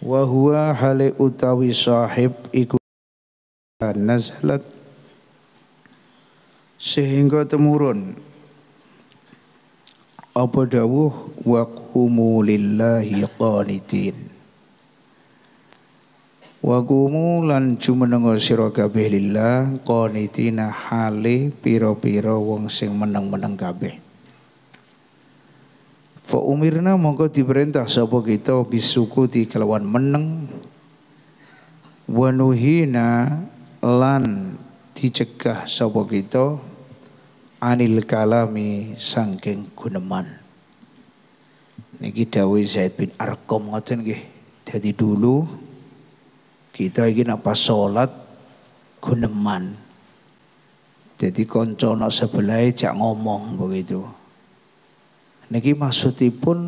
wa huwa hale utawi sahib iku nazalat. Sehingga temurun. Apa dawuh? Wa qumu lillahi qanitin. Wa qumu lan jumenenga sira kabeh lillah qanitina hale pira-pira wong sing meneng-meneng kabeh Fa umirna mongko diperintah sapa kita bisukuti kelawan meneng wanuhina lan dicegah sapa kita anil kalami sangking guneman. Niki dawuh Zaid bin Arqam ngoten nggih. Jadi dulu kita iki apa salat guneman. Jadi konco sebelah jak ngomong begitu Niki maksudipun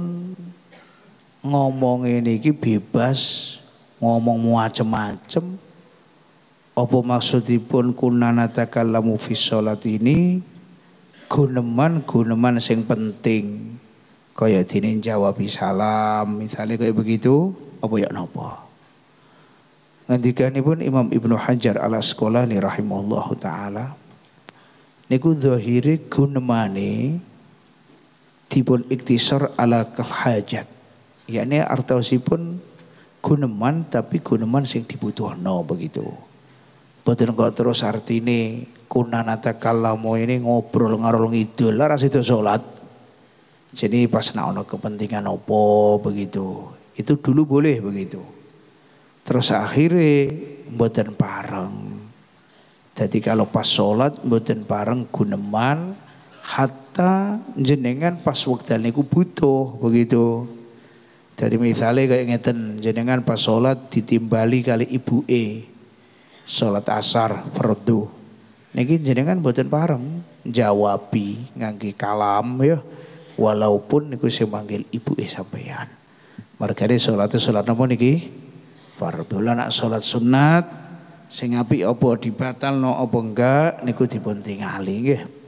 ngomong ini bebas ngomong macam-macam apa maksudipun kunana takallamu fi sholat ini? Guneman guneman sing penting. Kaya dini jawab salam misalnya kayak begitu apa ya napa? Pun Imam Ibnu Hajar al Asqalani rahimahullahu taala niku zahire gunemane dipun iktisar ala hajat yakni artosipun guneman tapi guneman sing dibutuhno begitu Boten kok terus artine kunanata kalamu ini ngobrol ngarol ngidul lah itu sholat. Jadi pas nak ono kepentingan opo begitu. Itu dulu boleh begitu. Terus akhirnya boten pareng. Jadi kalau pas sholat boten pareng guneman hatta jenengan pas waktu niku butuh begitu. Jadi misalnya kayak ngeten jenengan pas sholat ditimbali kali ibu e sholat asar fardu. Niki jenengan buatan pareng jawabi ngangge kalam ya walaupun niku saya manggil ibu e sampean. Margane sholat sholat napa niki? Fardu. Lah nak sholat sunat sing apik apa dibatalno apa enggak niku dipun tingali nggih.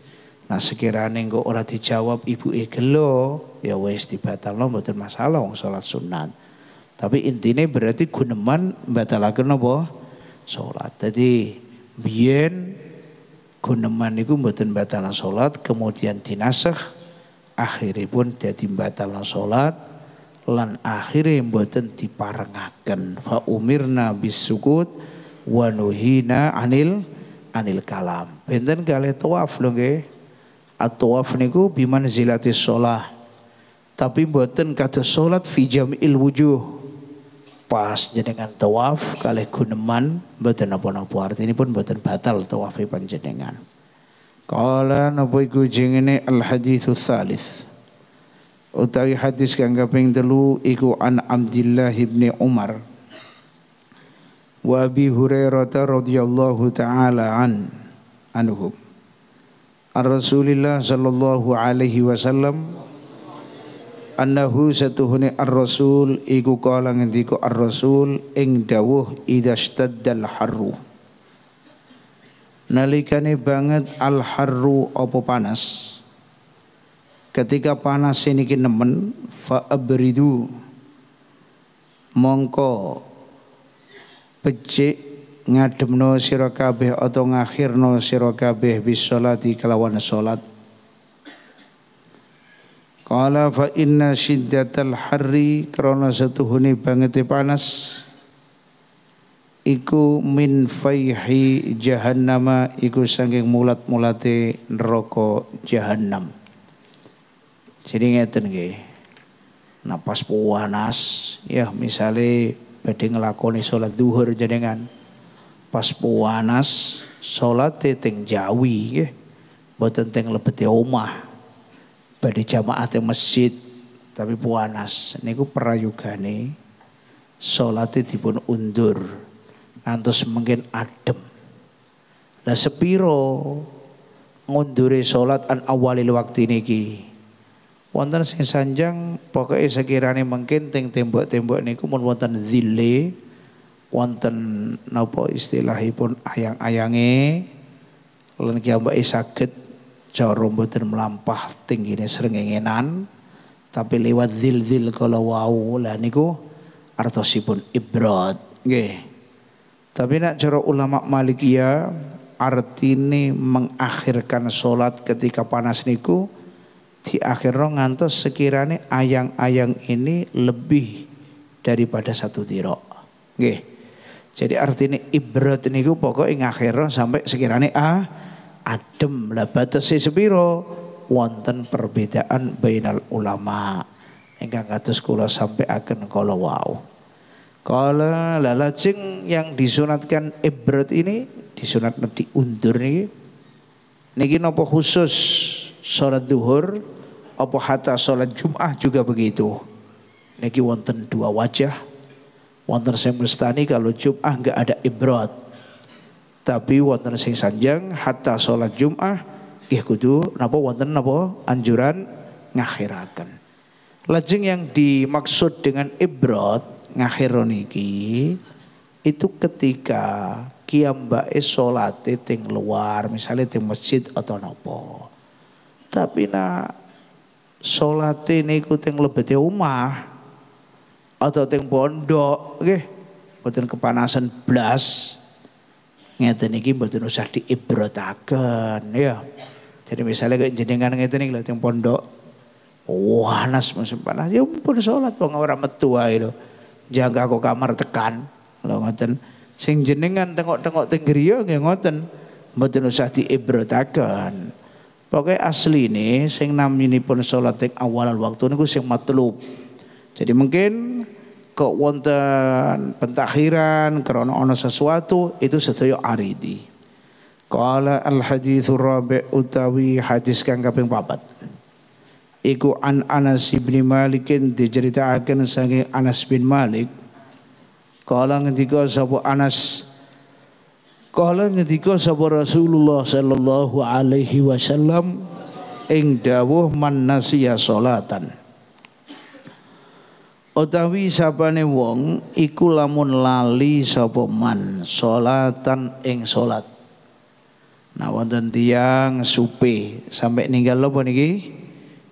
Nah sekiranya engko ora dijawab ibu e gelo, ya wis dibatalno mboten masalah wong salat sunat. Tapi intinya berarti guneman batalaken apa? Salat. Jadi biyen guneman niku mboten batal salat, kemudian dinasakh akhiripun dadi batal salat lan akhirnya mboten diparengaken fa umirna bisukut wa nuhina anil anil kalam. Benten kalih tawaf lho nggih. At-tawaf niku biman zilati sholah. Tapi buatan kata sholat fi jam'il wujuh. Pas jenengan tawaf kalih guneman buatan apa-apa artinya pun buatan batal tawaf panjenengan. Kala napa iku jengene al hadithu thalith. Utawi hadis kang kaping telu iku an Abdullah bin Umar wa Abi Hurairah radhiyallahu taala an anhum. Ar-Rasulillah sallallahu alaihi wasallam annahu satuhune ar-rasul iku kala ngendika ar-rasul ing dawuh idzastaddal harru. Nalikane banget al harru apa panas? Ketika panas ini nemen fa abridu. Mongko becik ngademno sira kabeh atau ngakhirno sira kabeh bis salati kelawan salat Qala fa inna syiddatal harri krana satuhune banget panas iku min faihi jahannama iku saking mulat-mulate neraka jahannam. Jadi ngeten nggih. Nah pas panas ya misale badhe nglakoni salat zuhur jenengan pas puanas salat teng jawi nggih. Mboten teng lebete omah. Badhe jamaah teng masjid tapi puanas. Niku perayugane salate dipun undur. Ngantos mungkin adem. Lah sepiro ngundure salat an awalil waktu niki? Wonten sing sanjang pokoke sekirane mungkin teng tembok-tembok niku mun wonten zille wonten napa istilahipun ayang-ayange? Lan kiambake saged cara mboten melampah tinggine srengengenan tapi lewat zil-zil kala wau lah niku artosipun ibrad. Nggih. Tapi nak cara ulama Malikiyah artine mengakhirkan sholat ketika panas niku di akhir ngantos sekiranya ayang-ayang ini lebih daripada satu tiro nggih jadi artinya ibrat niku pokoknya ngakhir sampai sekiranya ah adem. Lah batasi sepiro? Wonten perbedaan bainal ulama. Ingkang kados kula sampai akan kala wau. Kala lalajeng yang disunatkan ibrat ini disunat diundur nih niki. Napa khusus sholat zuhur apa hatta sholat jum'ah juga begitu. Niki wonten dua wajah wonten sing mestani kalau jum'ah enggak ada ibrat tapi wonten sing sanjang hatta sholat Jumat nggih kudu napa wonten napa anjuran ngakhiraken. Lajeng yang dimaksud dengan ibrat ngakhir niki itu ketika kiambae salat ting luar misalnya ting masjid atau napa. Tapi nak salat niku ting lebete omah atau ting pondok nggih mboten kepanasan blas ngeten iki mboten usah diibrataken ya. Jadi misalnya kayak jenengan ngeten iki lho teng pondok panas musim panas ya pun sholat wong ora metu ae lho. Jaga kok kamar tekan lho ngoten. Sing jenengan tengok-tengok teng griya nggih ngoten. Mboten usah diibrataken. Pokoknya asli ini sing pun sholat teng awal waktu niku sing matlub. Jadi mungkin wonten pentakhiran karena ono sesuatu itu sedaya aridi. Qala al hadithur rabi utawi hadis kang kaping papat. Iku an Anas bin Malik diceritakan saking Anas bin Malik. Kala ngendika sapa Anas Kala ngendika sapa Rasulullah sallallahu alaihi wasallam ing dawuh man nasiya salatan utawi sapane wong iku lamun lali sapa man salatan ing salat. Nah wonten tiyang supe sampai ninggal apa niki?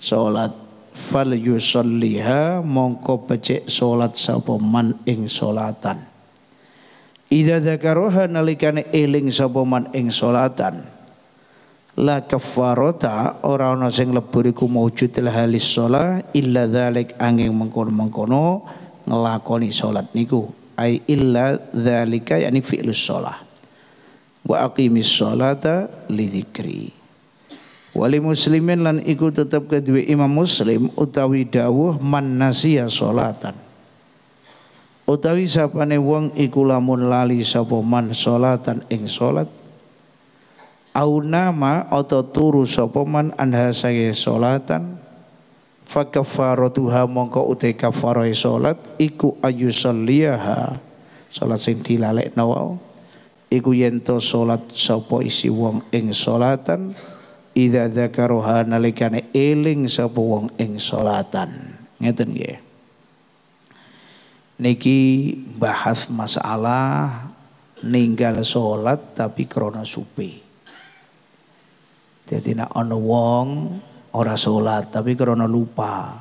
Salat. Fal yusalliha mongko becek salat sapa man ing salatan. Ida dzakaroha nalikane eling sapa man ing salatan la kafarota ora ana sing lebur iku maujud halis shalah illa dzalik angin mengkono-mengkono ngelakoni salat niku. Ai illa dzalika yani fi'lus shalah wa aqimis sholata li dzikri. Wali muslimin lan iku tetep kedua imam muslim utawi dawuh man nasiya sholatan. Utawi sapane wong iku lamun lali sapa man sholatan ing salat au nama atau turu sapa man anha saye salatan fa mongko uti kafarah salat iku ayusalliha salat sing dilalekno wae iku yen to salat sapa isi wong ing salatan idza dzakaroha nalikane eling sapa wong ing salatan. Ngeten nggih. Niki bahas masalah ninggal salat tapi krana supi jadi nak ono wong ora salat tapi karena lupa.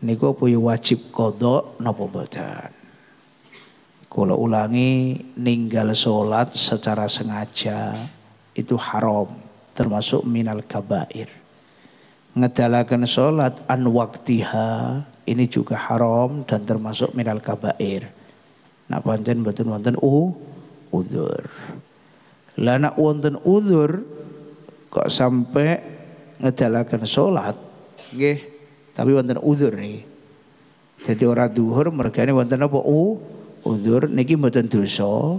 Niku punya wajib kodok napa mboten? Kalau ulangi ninggal sholat secara sengaja itu haram termasuk minal kabair. Ngedalakan sholat an waktiha ini juga haram dan termasuk minal kabair. Nak pancen betul wonten u udur. Lah nak wonten udur kok sampai ngedalakan sholat? Nggih. Tapi wonten udzur nih jadi orang duhur mergane wonten apa? U udzur niki mboten dosa.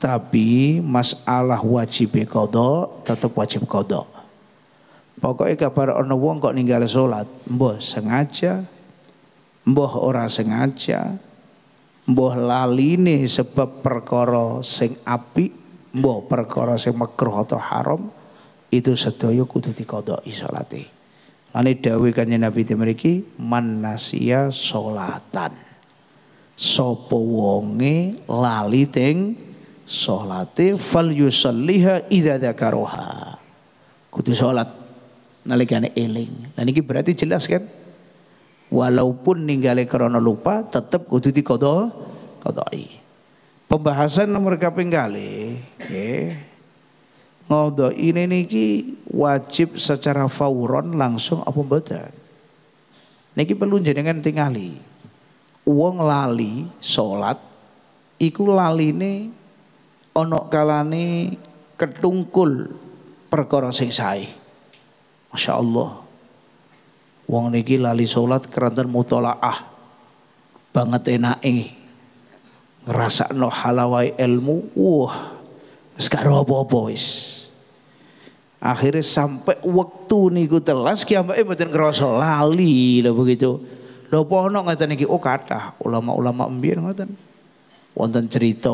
Tapi masalah wajib qada tetap wajib qada pokoknya kabar ana wong kok ninggal sholat? Mbah sengaja. Mbah ora sengaja. Mbah laline sebab perkara sing api mbah perkara sing makruh atau haram itu sedaya kudu dikodok salate. Lane dawuh kanjeng Nabi mriki man nasiya salatan. Sapa wonge lali teng salate fal yusalliha idza dzakaroha. Kudu salat nalikane eling. Lah niki berarti jelas kan? Walaupun ninggale karena lupa tetap kudu dikodo kodoi. Pembahasan nomor kaping kali, okay. Ngodo ini niki wajib secara fauron langsung apa mboten? Niki perlu jenengan tingali. Uang lali salat iku laline ana kalane ketungkul perkara sing sae. Masya Allah. Wong niki lali salat keranten mutolaah. Banget enake ngerasa no halawai ilmu wah sekarang apa-apa wis akhirnya sampai waktu niku telas kiamat eh mboten ngerasa lali lho begitu. Lho apa ono ngaten iki? Oh kata ulama-ulama mbiyen ngoten. Wonten cerita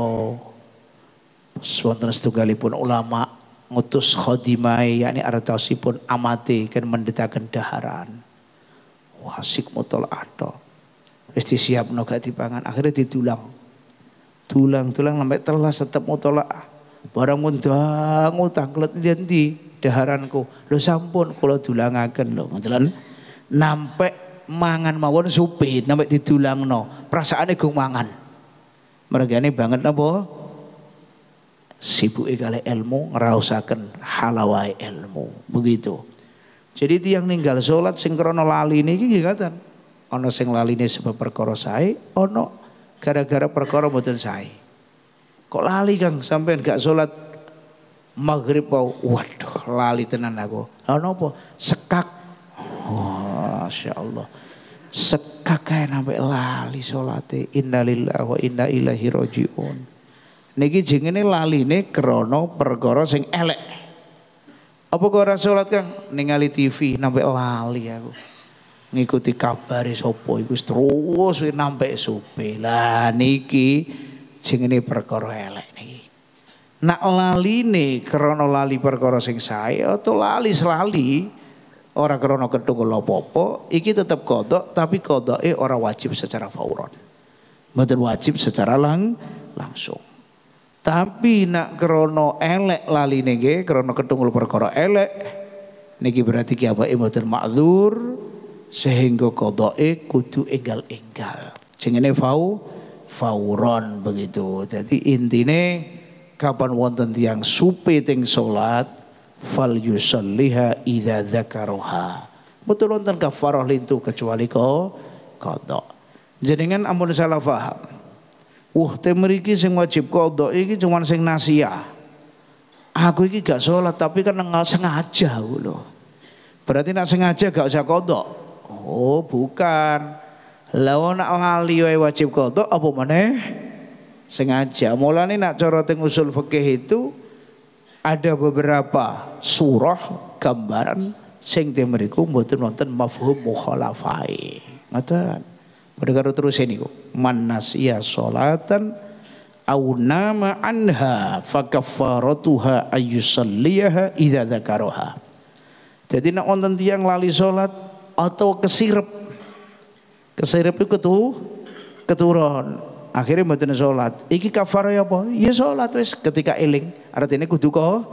wonten setunggalipun ulama ngutus khadimai yakni artosipun amati kan mendetakan daharan. Wasik mutol ato. Wis disiapno gak dipangan akhirnya ditulang. Tulang-tulang sampai telas tetap mutolak barang mundang utang kelet nanti daharanku. Lo sampun kalau dulangaken lo ngoten. Nampak mangan mawon supi nampak no perasaannya gung mangan. Mereka ini banget napa? Sibuk kali ilmu ngerausakan halawai ilmu begitu. Jadi tiang ninggal sholat sing lali ini gigatan ono sing lali ini sebab perkara sae ono gara-gara perkara mboten sae. Kok lali Kang? Sampean gak salat maghrib pau. Waduh, lali tenan aku. Lah napa? Sekak. Oh, Masya Allah. Sekak kae sampai lali salate. Innalillahi wa inna ilaihi rajiun. Niki jengene laline krana perkara sing elek. Apa kok ora salat Kang? Ningali TV sampai lali aku ngikuti kabari sopo iku terus nampe supe lah niki jenenge perkara elek niki nak laline krana lali perkara sing sae atau lali selali ora krana ketunggal apa-apa iki tetep kodok tapi kodoke ora wajib secara fauron mboten wajib secara lang langsung tapi nak krono elek laline nggih krana ketunggal perkara elek niki berarti ki apa mboten makdzur sehingga kodoe kudu enggal-enggal. Jenenge fau fauron begitu. Jadi intine kapan wonten tiang supe ting salat fal yusalliha idza dzakaroha. Betul wonten kafarah lintu kecuali ko kodok. Jenengan ampun salah faham. Wah, teh mriki sing wajib kodok iki cuman sing nasia. Aku iki gak sholat tapi kan sengaja lho. Berarti nak sengaja gak usah kodok. Oh, bukan. Lawan nak wajib qada apa meneh? Sengaja. Mulane nak cara teng usul fikih itu ada beberapa surah gambaran sing te mriku mboten wonten mafhum mukhalafai. Ngoten. Pada karo terus ini kok. Man nasiya salatan au nama anha fakaffaratuha ayyusalliyaha idza dzakaraha. Jadi nak wonten tiyang lali salat atau kesirep kesirep itu ketu keturun akhirnya mboten sholat iki kafar ya apa? Ya sholat wis ketika eling. Artinya kudu kok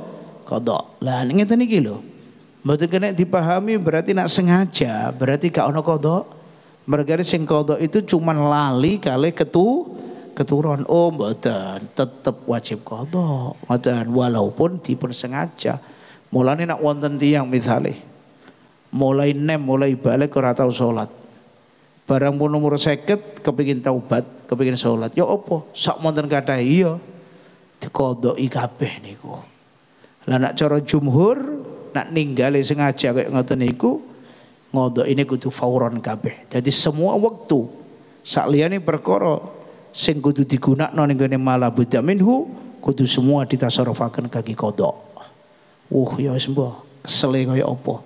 kodok. Lah ngeten iki lho. Mboten kena dipahami berarti nak sengaja berarti gak ono kodok. Mereka sing kodok itu cuman lali kali ketu keturun oh mboten. Tetep wajib kodok. Mboten. Walaupun dipun sengaja mulane nak wonten tiyang misalnya mulai nem mulai balik ora tau salat barang pun umur seket kepingin taubat kepingin sholat. Ya apa? Sak monten kata iya. Dikodoki kabeh niku. Lah nak cara jumhur nak ninggali sengaja kayak ngoten niku ngodok ini kudu fauron kabeh. Jadi semua waktu sak liyane perkara sing kudu digunakno ning malah buddha minhu kudu semua ditasarrufaken kaki kodok uh ya wis mbah kesele kaya apa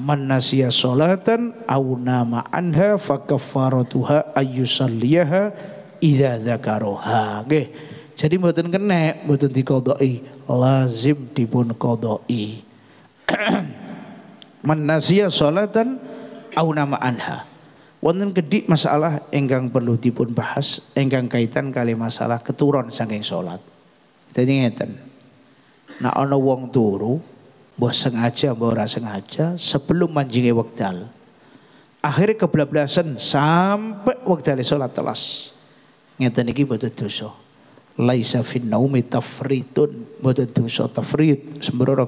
man nasiya salatan au nama anha fa kaffaratuha ayyusalliyaha idza dzakaroha nggih jadi mboten kena mboten dikodoi lazim dipun kodoi man nasiya salatan au nama anha. Wonten kedik masalah enggang perlu dipun bahas enggang kaitan kali masalah keturun saking salat dadi ngeten. Nah ana wong turu mbah sengaja mbah ora sengaja sebelum manjinge wekdal. Akhirnya kebelablasan sampai waktu sholat telas. Ngeten iki mboten dosa. Laisa fin naumi tafritun. Mboten dosa tafrit sembrono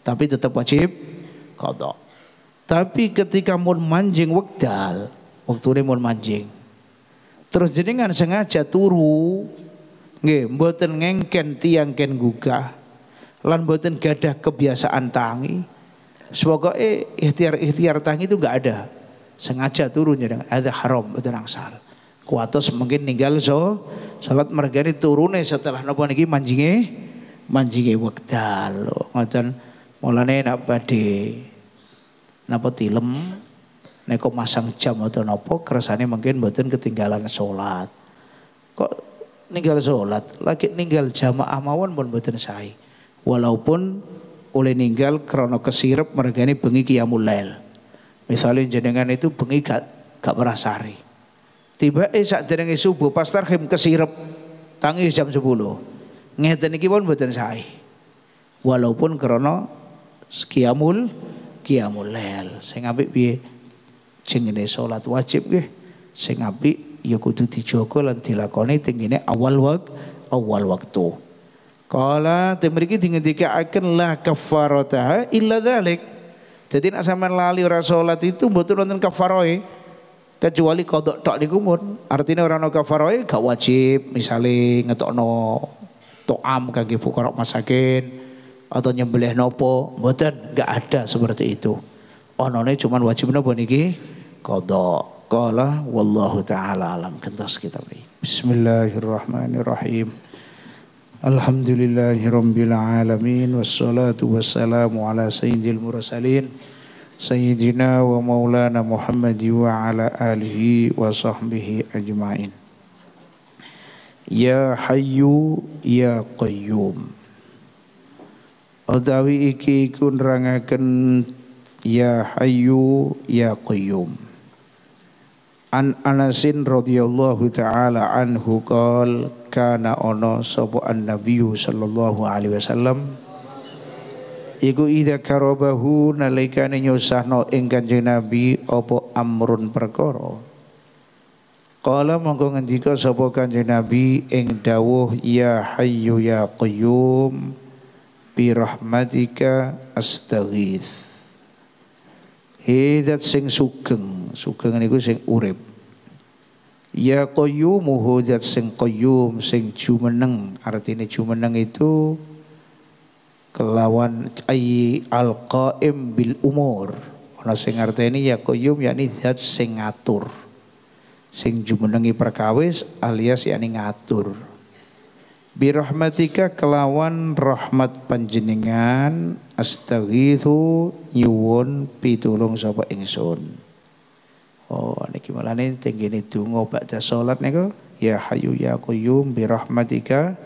tapi tetap wajib kodok tapi ketika mau manjing wekdal waktu ini mau manjing. Terus jenengan sengaja turu nggih mboten ngengken tiang ken gugah lan mboten gadah kebiasaan tangi eh ikhtiar-ikhtiar tangi itu enggak ada. Sengaja turun dengan ada haram betul angsal. Kuatos mungkin ninggal so salat mergani turune setelah nopo niki manjinge manjinge wekdal ngoten. Mulane nak badhe napa tilem nek masang jam atau nopo kersane mungkin mboten ketinggalan salat. Kok ninggal salat? Lagi ninggal jamaah mawon pun mboten sae walaupun oleh ninggal krono kesirep mergani bengi qiyamul lail Misalnya jenengan itu bengi gak, gak. Tiba eh saat derenge subuh pas tarhim kesirep tangi jam 10. Ngeten iki pun mboten sae. Walaupun krana kiamul kiamul lail. Sing apik piye? Jenenge salat wajib nggih. Sing apik ya kudu dijaga lan dilakoni awal wak awal waktu. Kala temriki dingendikaken la kafarataha illa dzalik. Jadi nak sampean lali ora salat itu mboten wonten kafaroe kecuali kodok tok niku mun. Artinya ora ono kafaroe gak wajib misale ngetokno to'am kangge fuqara masakin atau nyembelih nopo mboten gak ada seperti itu. Onone cuman wajib nopo niki kodok. Qala wallahu taala alam kentos kita. Bismillahirrahmanirrahim. الحمد لله رب العالمين والصلاة والسلام على سيد المرسلين سيدنا ومولانا محمد وعلى آله وصحبه أجمعين يا حي يا قيوم أدعوي إكي كن رنكن يا حي يا قيوم عن أنس رضي الله تعالى عنه قال kana ono sapa an nabiyyu sallallahu alaihi wasallam. Iku ida karobahu nalikane nyusahno ing Kanjeng Nabi apa amrun perkara. Kala monggo ngendika sapa Kanjeng Nabi ing dawuh ya hayyu ya qayyum bi rahmatika astaghith. Hidat sing sugeng, sugeng niku sing urip. Ya qayyumuhu zat sing qayyum sing jumeneng. Artinya jumeneng itu kelawan ay al qaim bil umur. Ana sing artine ya qayyum yakni zat sing ngatur. Sing jumenengi perkawis alias yakni ngatur birahmatika kelawan rahmat panjenengan astaghithu nyuwun pitulung sapa ingsun oh niki malane tenggene donga ba'da salat niku ya hayyu ya qayyum birahmatika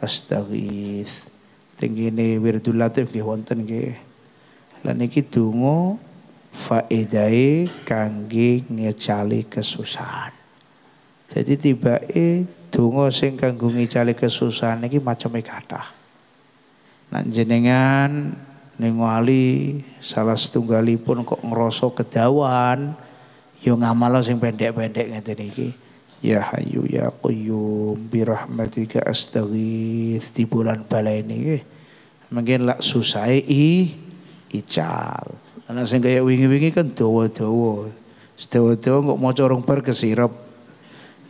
astaghith. Tenggene wirdul latif nggih wonten nggih. Lan niki donga faedahe kangge ngecali kesusahan. Jadi tiba eh donga sing kanggo ngicali kesusahan iki macame kathah. Nak jenengan ning wali salah setunggalipun kok ngerasa kedawan yo ngamalo sing pendek-pendek ngeten iki. Ya Hayyu ya Qayyum bi rahmatika astaghith di bulan balai ini mungkin lak susah i ical. Ana sing kaya wingi-wingi kan dawa-dawa. Sedawa-dawa kok maca rong bar kesirep.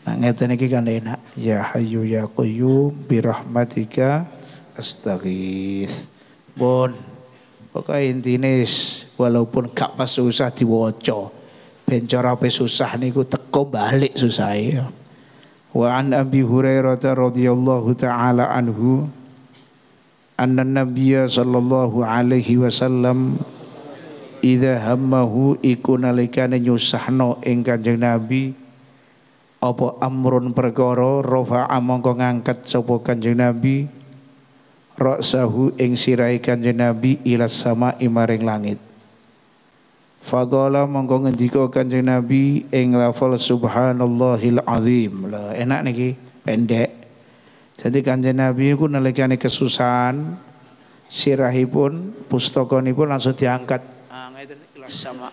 Nah ngeten iki kan enak. Ya Hayyu ya Qayyum bi rahmatika astaghith. Bon. Pokoke intine walaupun gak pas susah diwaca. Ben cara susah niku teko balik susah ya. Wa an Abi Hurairah radhiyallahu taala anhu anna Nabiya sallallahu alaihi wasallam idza hammahu iku nalikane nyusahno ing Kanjeng Nabi apa amrun perkara rafa'a mongko ngangkat sapa Kanjeng Nabi ra'sahu ing sirahe Kanjeng Nabi ila sama imaring langit Fagala mongko ngendika Kanjeng Nabi ing lafal subhanallahil azim. Lah enak niki pendek. Jadi Kanjeng Nabi ku nalikane kesusahan sirahipun pustakanipun langsung diangkat. Ah ngeten ila sama.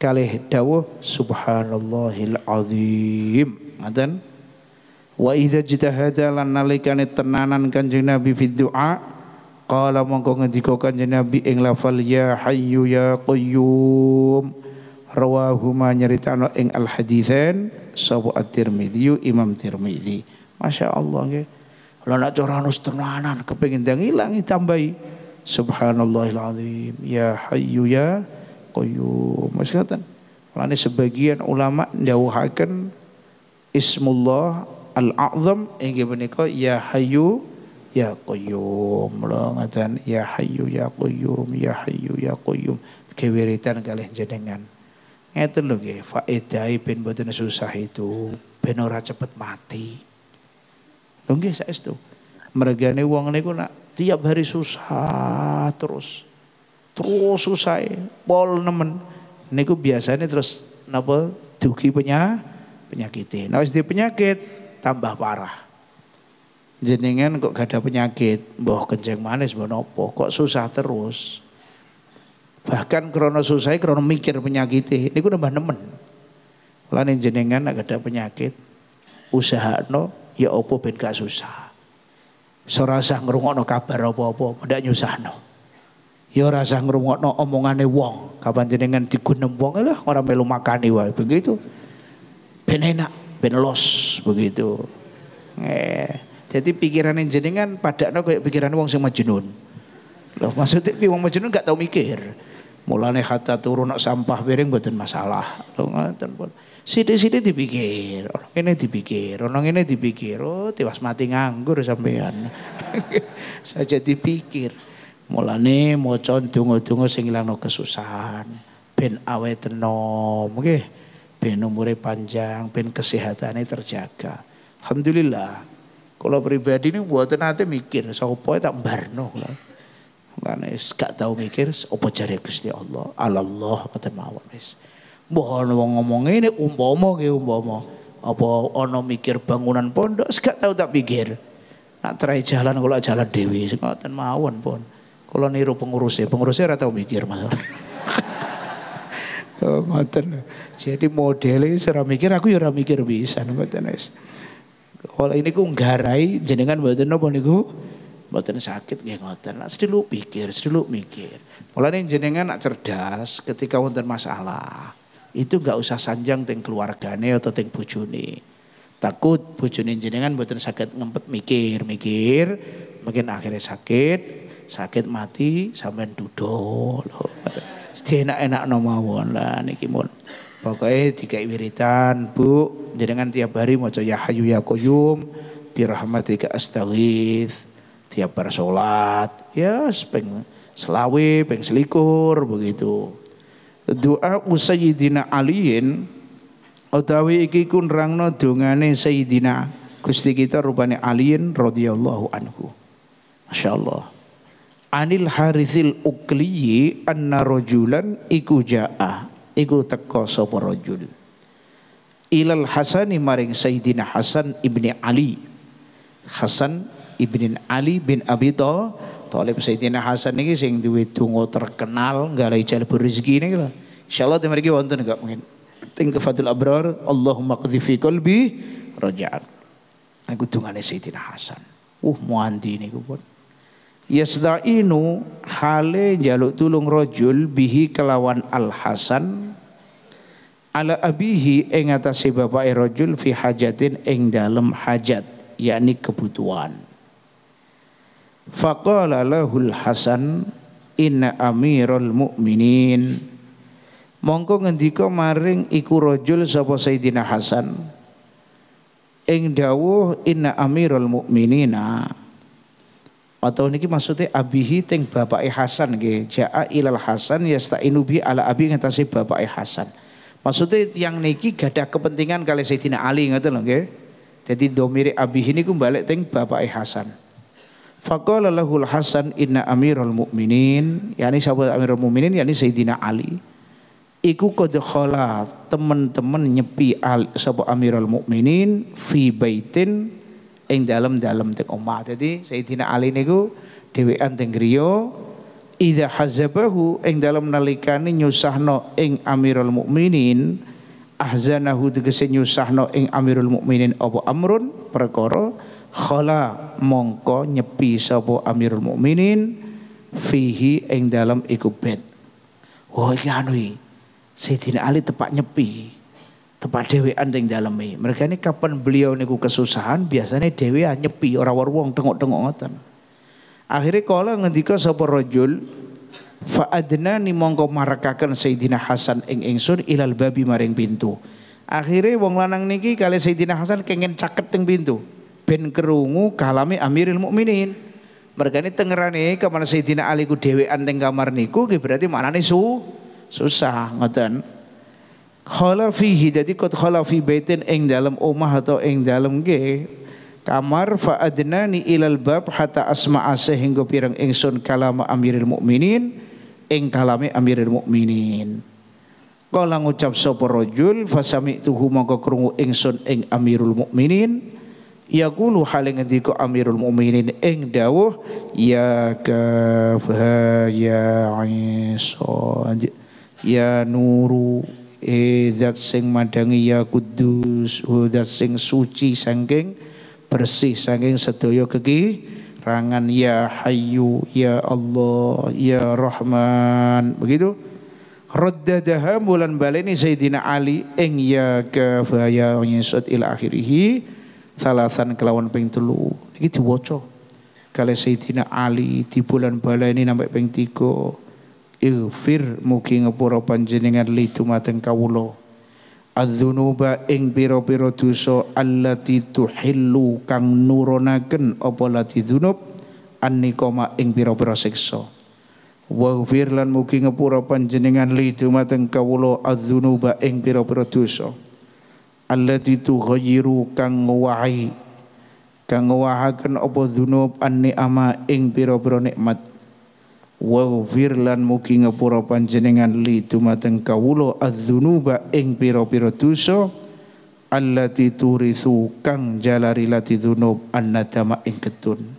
Kalih dawuh subhanallahil azim. Ngaten? Wa idza jitahada lan nalikane tenanan kanjeng nabi fi du'a qala mongko ngendika kanjeng nabi ing lafal ya hayyu ya qayyum. Rawahuma nyeritano ing al haditsan sapa at-tirmidzi imam tirmidzi masya Allah nggih. Kalau nak cara nus tenanan kepengin ndang ilang tambahi subhanallahil azim. Ya hayyu ya qayyum. Wis ngoten. Mulane sebagian ulama ndawuhaken ismullah al-a'zam inggih menika ya hayyu ya qayyum lho ngaten ya hayyu ya qayyum ya hayyu ya qayyum. Kewiritan kalih jenengan. Ngeten lho nggih faedah ben boten susah itu ben ora cepet mati. Lho nggih saestu. Mergane wong niku nak tiap hari susah terus. Terus susah pol nemen. Niku biasanya terus napa dugi punya penyakit nah wis penyakit tambah parah jenengan kok gak ada penyakit mbah kenceng manis mbah nopo kok susah terus bahkan krono susah krono mikir penyakit ini nambah nemen Mulane jenengan gak ada penyakit usaha no ya opo ben gak susah Ora usah ngrungokno kabar apa-apa, ndak nyusahno. Ya ora usah ngrungokno omongane wong. Kapan jenengan digunem wong lah ora melu makani wae begitu. Ben enak, ben los begitu. Eh, jadi pikiran jenengan padakno kayak pikiran wong sing majnun. Loh maksudnya pi wong majnun gak tau mikir. Mulane hatta turun sampah piring mboten masalah. Loh ngoten pun. Sidik-sidik dipikir, orang ini dipikir, orang ini dipikir, oh tiwas mati nganggur sampean. Saja dipikir. Mulane maca donga-donga sing ilangno kesusahan, ben awet enom nggih. Ben umure panjang, ben kesehatannya terjaga. Alhamdulillah. Kalau pribadi ini buat nanti mikir, sapa tak barno. Mulane gak tau mikir apa jare Gusti Allah. Allah kata mawon wis. Ana wong ngomong ngene umpama ge umpama. Apa ana mikir bangunan pondok, gak tau tak pikir. Nak trai jalan kula jalan dewi, ngoten mawon pun. Kula niru pengurusnya, pengurusnya ora tau mikir masalah. Oh, ngoten. Jadi modelnya serah mikir aku ya mikir bisa ngoten wis. Kalau ini ku nggarai jenengan mboten napa niku? Mboten sakit nggih ngoten. Lah sedilu pikir, sedilu mikir. Mulane jenengan nak cerdas ketika wonten masalah itu nggak usah sanjang teng keluargane atau teng bojone. Takut bojone jenengan mboten sakit ngempet mikir-mikir, mungkin akhirnya sakit, sakit mati sampean duduk lho. enak-enak no mawon lah niki mun. Pokoknya tiga wiritan, Bu, jenengan tiap hari mau ya hayu ya koyum, birahmatika astaghith, tiap bersolat, ya peng selawe, peng selikur begitu doa Sayyidina Aliin utawi iki kun rangno dongane Sayyidina Gusti kita rupane Aliin radhiyallahu anhu. Masyaallah. Anil Harithil Ukliyi anna rajulan iku jaa iku teko sapa rajul. Ilal Hasani maring Sayyidina Hasan ibni Ali. Hasan ibni Ali bin Abi Thalib Talib Sayyidina Hasan ini sing duwe donga terkenal nggak jalbu rezeki ini lho. Insyaallah temene iki wonten mungkin. Ting Fadul Abrar Allahumma qdhi fi qalbi. Iku dungane Sayyidina Hasan. Uh muanti niku pun. Yasda'inu hale jaluk tulung rojul bihi kelawan Al Hasan ala abihi ing atase bapake rajul fi hajatin ing dalem hajat yakni kebutuhan. Faqala lahul Hasan inna amirul mu'minin. Mongko ngendika maring iku rajul sapa Sayyidina Hasan ing dawuh inna amirul mukminina atau niki maksudnya abihi teng bapak Hasan nggih. Jaa ilal Hasan yasta'inu bi ala abi ngatasi bapak Hasan. Maksudnya yang niki gada kepentingan kali Sayyidina Ali ngoten lho nggih. Jadi domiri abihi niku balik teng bapak Hasan. Faqala lahul Hasan inna amirul mukminin, yakni sahabat amirul mukminin? Yakni Sayyidina Ali. Iku qad teman-teman nyepi al, sapa amirul mukminin fi baitin ing dalam-dalam teng omah. Jadi Sayyidina Ali niku dhewean teng griya idza hazabahu ing dalam nalikane nyusahno ing Amirul Mukminin ahzanahu tegese nyusahno ing Amirul Mukminin apa? Amrun perkara khala mongko nyepi sapa Amirul Mukminin fihi ing dalam iku bed. Oh iki anu Sayyidina Ali tepat nyepi tepat dewean ing daleme mereka ini kapan beliau niku kesusahan biasanya dewean nyepi ora wong tengok-tengok ngoten Akhirnya kala ngendika sapa rajul fa adna ni mongko marakaken Sayyidina Hasan ing ingsun ilal babi maring pintu. Akhirnya wong lanang niki kali Sayyidina Hasan kengen caket teng pintu. Ben kerungu kalame Amirul Mukminin. Mereka ini tengerane ke mana Sayyidina Ali ku dhewean teng kamar niku berarti maknane su susah ngoten. Khala fihi jadi kot khala fi baitin ing dalam omah atau ing dalam nggih kamar fa adnani ilal bab hatta asma'a sehingga pirang ingsun kalama Amirul Mukminin ing kalame Amirul Mukminin. Kala ngucap sapa rajul fasami'tuhu mongko krungu ingsun ing Amirul Mukminin yaqulu hale ngendika Amirul Mukminin ing dawuh ya kafha ya Isa ya nuru eh zat sing madangi ya kudus zat sing suci sangking bersih saking sedaya rangan ya hayyu ya Allah ya Rahman. Begitu? Raddadaha bulan baleni Sayyidina Ali ing ya kafaya yusud ila akhirih salasan kelawan ping telu. Iki diwaca. Kali Sayyidina Ali di bulan baleni sampai ping 3 Ighfir mugi ngapura panjenengan li dumateng kawula. Adzunuba ing pira-pira dosa allati tuhillu kang nurunaken apa lati dzunub annikoma ing pira-pira siksa. Waghfir lan mugi ngepura panjenengan li dumateng kawula adzunuba ing pira-pira dosa. Allati tughayyiru kang wahi kang wahaken apa dzunub anni ama ing pira-pira nikmat Waghfir lan mugi ngapura panjenengan li dumateng kawula adzunuba ing pira-pira dosa allati turisu kang jalari lati dzunub annadama ing ketun.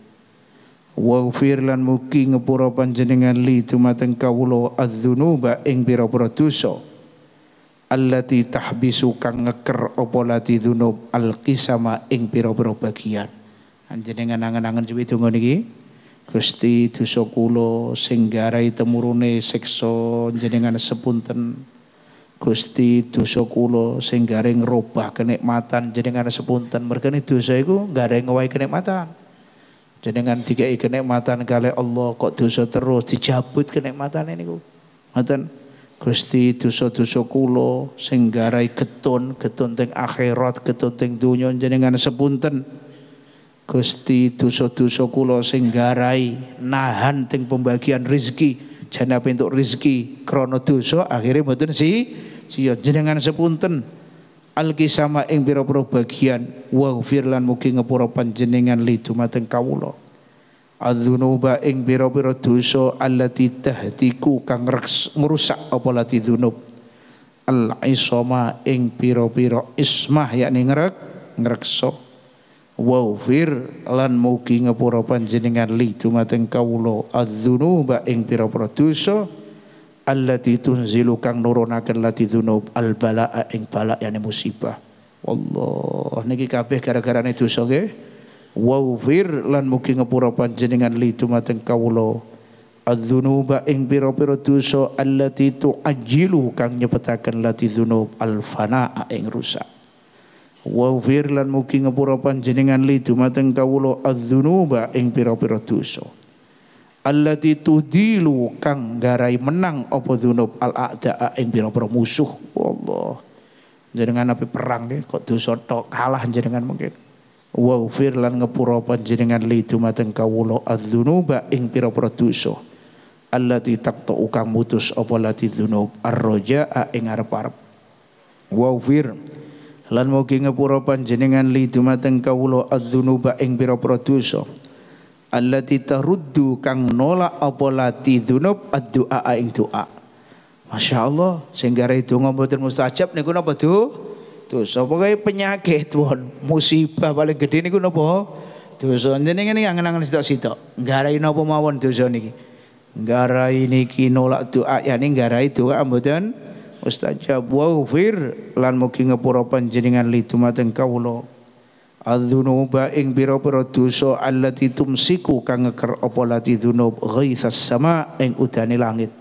Waghfir lan mugi ngapura panjenengan li dumateng kawula adzunuba ing pira-pira dosa allati tahbisu kang ngeker apa lati dzunub alqisama ing pira-pira bagian. Panjenengan angen-angen dewe donga niki Gusti dosa kula sing garai temurune siksa jenengan sepunten. Gusti dosa kula sing garai ngrobah kenikmatan jenengan sepunten. Mergane dosa iku garai ngowahi kenikmatan. Jenengan dikai kenikmatan kali Allah kok dosa terus dijabut kenikmatan ini ku. Ngoten. Gusti dosa-dosa kula sing garai getun, getun teng akhirat, getun teng donya jenengan sepunten. Gusti dosa-dosa kula sing garai nahan ting pembagian rezeki. Jana pintuk rezeki krana dosa akhirnya mboten si siya jenengan sepunten alki sama ing pira-pira bagian. Wa lan mugi ngapura panjenengan li dumateng kawula. Adzunuba ing pira-pira dosa allati tahtiku kang ngrusak apa lati dzunub. Al isma ing pira-pira ismah yakni ngrek ngrekso Wawfir lan mugi ngapura panjenengan li dumateng kawula adzunuba ing pira-pira dosa allati tunzilu kang nurunaken lati dzunub al balaa ing bala yani musibah. Wallah niki kabeh gara-gara dosa nggih. Wawfir lan mugi ngapura panjenengan li dumateng kawula adzunuba ing pira-pira dosa allati tuajjilu kang nyepetaken lati dzunub al fanaa ing rusak Waghfir lan mugi ngapura panjenengan li dumateng kawula adzunuba ing pira-pira dosa. Allati tudilu kang garai menang apa dzunub al a'daa ing pira-pira musuh. Allah. Jenengan api perang deh kok dosa tok kalah jenengan mungkin. Waghfir lan ngapura panjenengan li dumateng kawula adzunuba ing pira-pira dosa. Allati taqta'u kang mutus apa lati dzunub ar-raja'a ing arep-arep. Waghfir lan mugi ngapura panjenengan li dumateng kawula adzunuba ing pira-pira dosa. Allati taruddu kang nolak apa lati dzunub ad-du'a ing doa. Masya Allah sehingga donga mboten mustajab niku napa do dosa. Pokoke penyakit pun musibah paling gede niku napa? Dosa. Jenengan iki angen-angen sitok-sitok. Nggarai napa mawon dosa niki? Garai niki nolak doa. Yani garai doa mboten mustajab wa ufir lan mugi ngapura panjenengan li dumateng kawula. Adzunuba ing pira-pira dosa allati tumsiku kang ngeker apa lati dzunub ghaithas sama ing udane langit.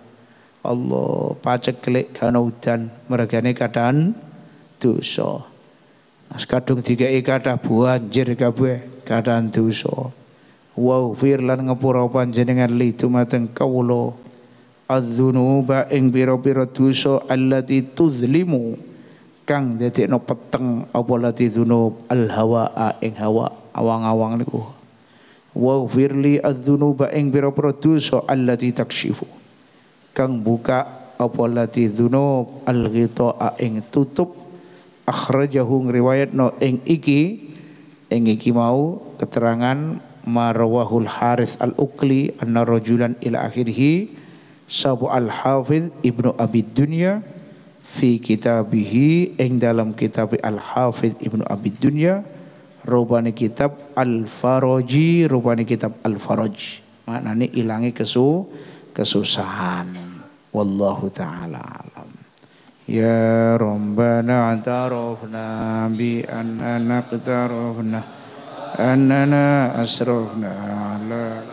Allah pacek kelik kana udan mergane kadang dosa. Mas kadung dikai kathah banjir kabeh kadang dosa. Wa fir lan ngapura panjenengan li dumateng kawula adzunuba ing pira-pira dosa allati tuzlimu. Kang dadekno peteng apa lati dzunub al hawa ing hawa. Awang-awang niku. Wa firli adzunuba ing pira-pira dosa allati takshifu. Kang buka apa lati dzunub al ghita ing tutup. Akhrajahu no ing iki. Ing iki mau keterangan marwahul Haris al-Ukli anna rajulan ila akhirih Sabu Al-Hafidh Ibnu Abi Dunya fi kitabihi ing dalam kitab Al-Hafidh Ibnu Abi Dunya rubani kitab Al-Faraji rubani kitab Al-Faraj. Maknane ilangi kesu kesusahan. Wallahu taala alam. Ya rabbana atarafna bi annana qatarafna anana asrofna ala